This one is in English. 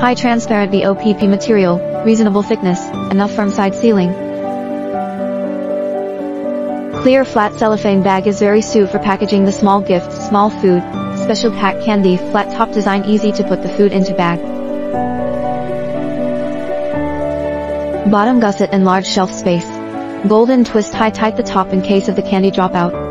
High transparent BOPP material, reasonable thickness, enough firm side sealing. Clear flat cellophane bag is very suit for packaging the small gifts, small food, special pack candy, flat top design easy to put the food into bag. Bottom gusset and large shelf space. Golden twist tie tight the top in case of the candy dropout.